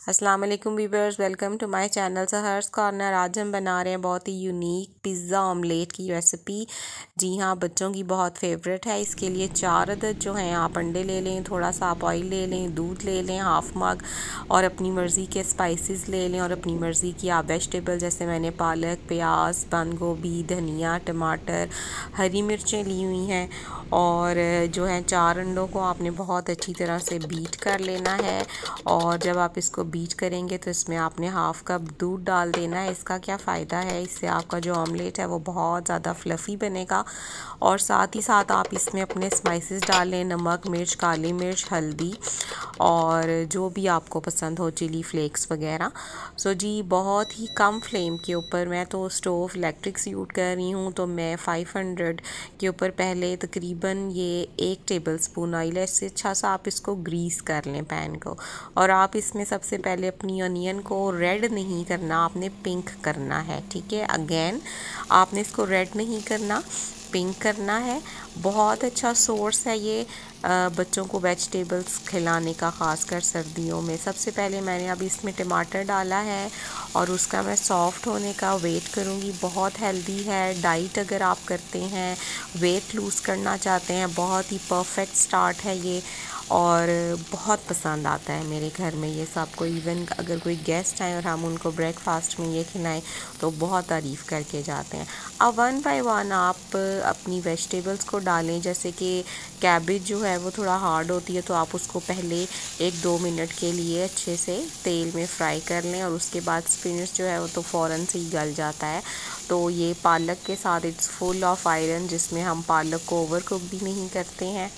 अस्सलाम वालेकुम viewers welcome to my channel Sahar's corner. आज हम बना रहे हैं बहुत ही यूनिक पिज़्ज़ा ऑमलेट की रेसिपी जी हाँ बच्चों की बहुत फेवरेट है। इसके लिए चार अदद जो हैं, आप अंडे ले लें, थोड़ा सा आप ऑयल ले लें, दूध ले लें हाफ़ मग और अपनी मर्ज़ी के स्पाइसेस ले लें, और अपनी मर्ज़ी की आप वेजिटेबल जैसे मैंने पालक, प्याज, बंद गोभी, धनिया, टमाटर, हरी मिर्चें ली हुई हैं। और जो है, चार अंडों को आपने बहुत अच्छी तरह से बीट कर लेना है। और जब आप इसको बीट करेंगे तो इसमें आपने हाफ़ कप दूध डाल देना है। इसका क्या फ़ायदा है? इससे आपका जो ऑमलेट है वो बहुत ज़्यादा फ्लफ़ी बनेगा। और साथ ही साथ आप इसमें अपने स्पाइसेस डालें नमक, मिर्च, काली मिर्च, हल्दी और जो भी आपको पसंद हो, चिली फ्लेक्स वगैरह। सो जी, बहुत ही कम फ्लेम के ऊपर मैं तो स्टोव इलेक्ट्रिक से यूज़ कर रही हूँ तो मैं 500 के ऊपर पहले तकरीबन ये एक टेबल स्पून ऑयल है इससे अच्छा सा आप इसको ग्रीस कर लें पैन को। और आप इसमें सबसे पहले अपनी अनियन को रेड नहीं करना, आपने पिंक करना है, ठीक है? अगेन आपने इसको रेड नहीं करना। पिंक करना है। बहुत अच्छा सोर्स है ये बच्चों को वेजिटेबल्स खिलाने का, ख़ासकर सर्दियों में। सबसे पहले मैंने अभी इसमें टमाटर डाला है और उसका मैं सॉफ्ट होने का वेट करूँगी। बहुत हेल्दी है। डाइट अगर आप करते हैं वेट लूज़ करना चाहते हैं, बहुत ही परफेक्ट स्टार्ट है ये। और बहुत पसंद आता है मेरे घर में ये सबको इवन अगर कोई गेस्ट आए और हम उनको ब्रेकफास्ट में ये खिलाएँ तो बहुत तारीफ़ करके जाते हैं। अब वन बाय वन आप अपनी वेजिटेबल्स को डालें, जैसे कि कैबेज जो है वो थोड़ा हार्ड होती है तो आप उसको पहले एक दो मिनट के लिए अच्छे से तेल में फ्राई कर लें और उसके बाद स्पिनच जो है वो तो फ़ौरन से ही गल जाता है। तो ये पालक के साथ इट्स फुल ऑफ़ आयरन जिसमें हम पालक को ओवर कुक भी नहीं करते हैं।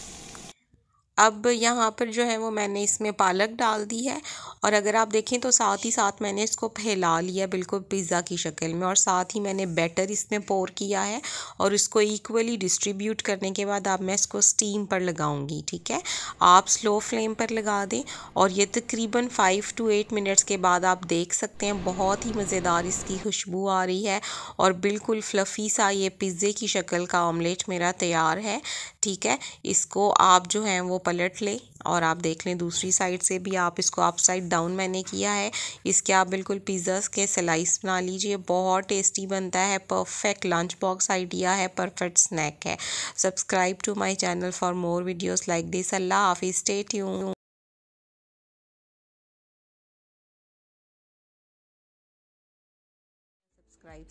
अब यहाँ पर जो है वो मैंने इसमें पालक डाल दी है और अगर आप देखें तो साथ ही साथ मैंने इसको फैला लिया बिल्कुल पिज़्ज़ा की शक्ल में और साथ ही मैंने बैटर इसमें पोर किया है और इसको इक्वली डिस्ट्रीब्यूट करने के बाद अब मैं इसको स्टीम पर लगाऊँगी, ठीक है? आप स्लो फ्लेम पर लगा दें और ये तकरीबन फ़ाइव टू एट मिनट्स के बाद आप देख सकते हैं बहुत ही मज़ेदार इसकी खुशबू आ रही है और बिल्कुल फ्लफ़ी सा ये पिज़्ज़े की शक्ल का ऑमलेट मेरा तैयार है। ठीक है, इसको आप जो हैं वो पलट लें और आप देख लें दूसरी साइड से भी आप इसको अप साइड डाउन मैंने किया है। इसके आप बिल्कुल पिज़्ज़ा के स्लाइस बना लीजिए, बहुत टेस्टी बनता है, परफेक्ट लंच बॉक्स आइडिया है परफेक्ट स्नैक है। Subscribe to my channel for more videos like this अल्लाह हाफिज़ स्टे ट्यून सब्सक्राइब